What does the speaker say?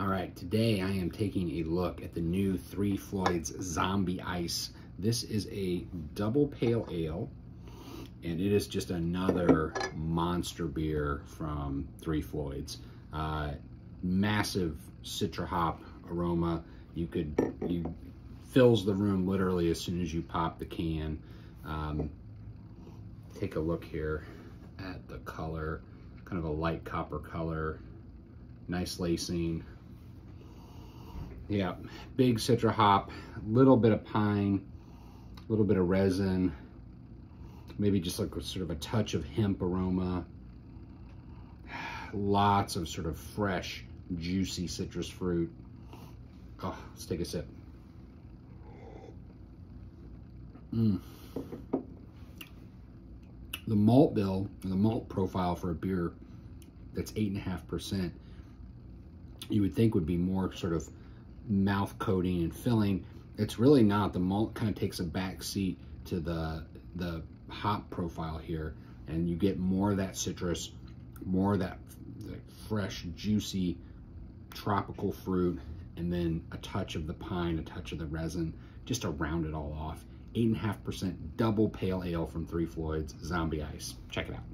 All right, today I am taking a look at the new Three Floyds Zombie Ice. This is a double pale ale, and it is just another monster beer from Three Floyds. Uh, massive citra hop aroma. You could, you fills the room literally as soon as you pop the can. Um, take a look here at the color, kind of a light copper color, nice lacing, yeah, big citra hop, a little bit of pine, a little bit of resin, maybe just like a, sort of a touch of hemp aroma. Lots of sort of fresh, juicy citrus fruit. Oh, let's take a sip. Mm. The malt bill, the malt profile for a beer that's eight and a half percent, you would think would be more sort of mouth coating and filling. It's really not. The malt kind of takes a back seat to the, the hop profile here, and you get more of that citrus, more of that fresh, juicy, tropical fruit, and then a touch of the pine, a touch of the resin, just to round it all off. 8.5% double pale ale from Three Floyds Zombie Ice. Check it out.